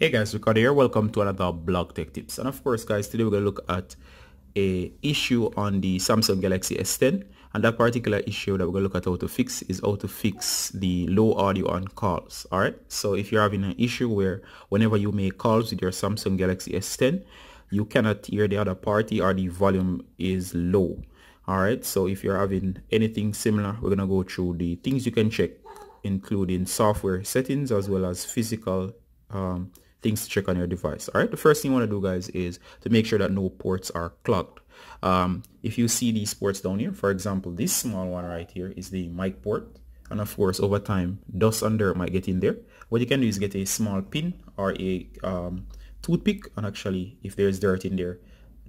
Hey guys, Ricardo here. Welcome to another Blog Tech Tips. And of course guys, today we're going to look at a issue on the Samsung Galaxy S10 and that particular issue that we're going to look at how to fix is how to fix the low audio on calls. Alright, so if you're having an issue where whenever you make calls with your Samsung Galaxy S10, you cannot hear the other party or the volume is low. Alright, so if you're having anything similar, we're going to go through the things you can check including software settings as well as physical um, things to check on your device. All right, the first thing you want to do, guys, is to make sure that no ports are clogged. Um, if you see these ports down here, for example, this small one right here is the mic port. And of course, over time, dust and dirt might get in there. What you can do is get a small pin or a um, toothpick. And actually, if there's dirt in there,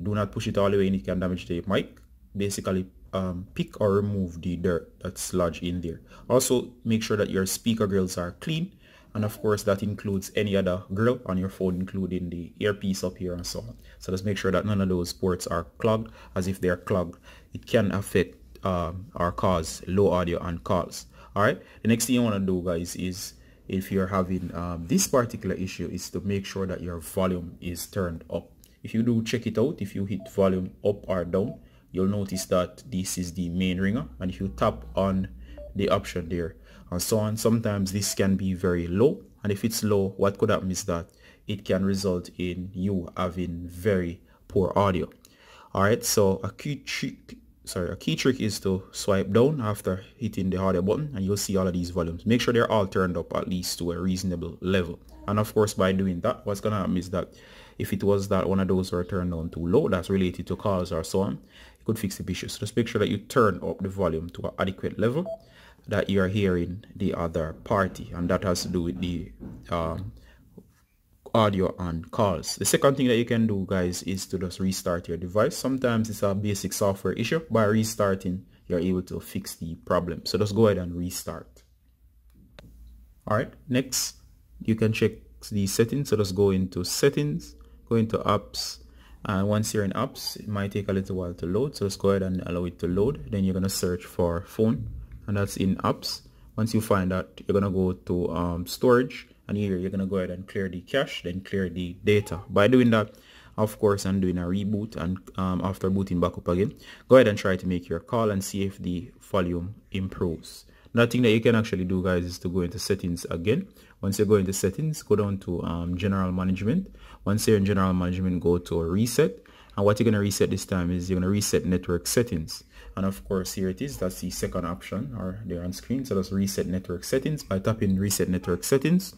do not push it all the way and it can damage the mic. Basically, um, pick or remove the dirt that's lodged in there. Also, make sure that your speaker grills are clean and of course that includes any other grill on your phone including the earpiece up here and so on. So just make sure that none of those ports are clogged. As if they are clogged it can affect um, or cause low audio on calls. All right? The next thing you want to do guys is if you're having um, this particular issue is to make sure that your volume is turned up. If you do check it out if you hit volume up or down you'll notice that this is the main ringer. And if you tap on the option there and so on. Sometimes this can be very low and if it's low, what could happen is that it can result in you having very poor audio. Alright, so a key trick sorry, a key trick is to swipe down after hitting the audio button and you'll see all of these volumes. Make sure they're all turned up at least to a reasonable level. And of course, by doing that, what's going to happen is that if it was that one of those were turned on too low, that's related to calls or so on, it could fix the issue. So just make sure that you turn up the volume to an adequate level that you're hearing the other party and that has to do with the um, audio and calls. The second thing that you can do guys is to just restart your device. Sometimes it's a basic software issue. By restarting, you're able to fix the problem. So just go ahead and restart. Alright, next you can check the settings. So just go into settings, go into apps, and once you're in apps, it might take a little while to load. So just go ahead and allow it to load. Then you're gonna search for phone and that's in apps. Once you find that you're gonna go to um, storage and here you're gonna go ahead and clear the cache then clear the data. By doing that of course I'm doing a reboot and um, after booting back up again go ahead and try to make your call and see if the volume improves. Another thing that you can actually do guys is to go into settings again. Once you go into settings go down to um, general management. Once you're in general management go to reset. And what you're going to reset this time is you're going to reset network settings and of course here it is. That's the second option or there on screen. So let's reset network settings. By tapping reset network settings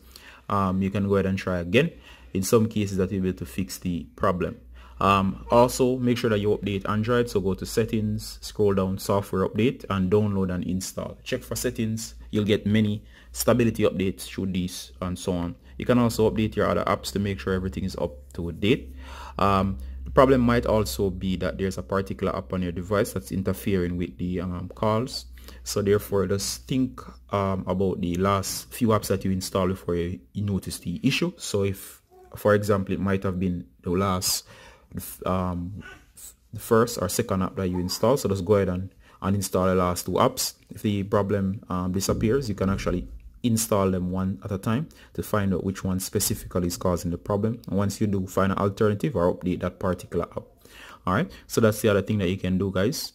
um, you can go ahead and try again. In some cases that you'll be able to fix the problem. Um, also make sure that you update Android. So go to settings scroll down software update and download and install. Check for settings. You'll get many stability updates through these and so on. You can also update your other apps to make sure everything is up to date. Um, the problem might also be that there's a particular app on your device that's interfering with the um, calls. So therefore, just think um, about the last few apps that you install before you, you, notice the issue. So if, for example, it might have been the last, um, the first or second app that you install. So just go ahead and uninstall the last two apps. If the problem um, disappears, you can actually install them one at a time to find out which one specifically is causing the problem. And once you do find an alternative or update that particular app. All right? So that's the other thing that you can do guys.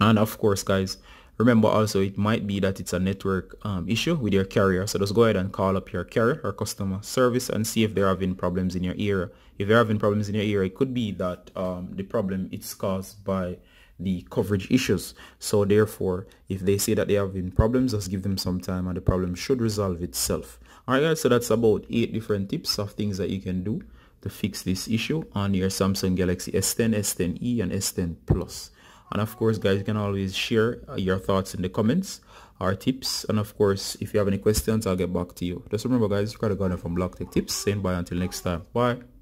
And of course guys remember also it might be that it's a network um, issue with your carrier. So just go ahead and call up your carrier or customer service and see if they're having problems in your area. If they're having problems in your area it could be that um, the problem is caused by the coverage issues. So therefore, if they say that they have been problems, just give them some time and the problem should resolve itself. Alright guys, so that's about 8 different tips of things that you can do to fix this issue on your Samsung Galaxy S10, S10e and S10 Plus. And of course guys, you can always share uh, your thoughts in the comments or tips. And of course, if you have any questions, I'll get back to you. Just remember guys, you got to go from Blog Tech Tips. Saying bye until next time. Bye.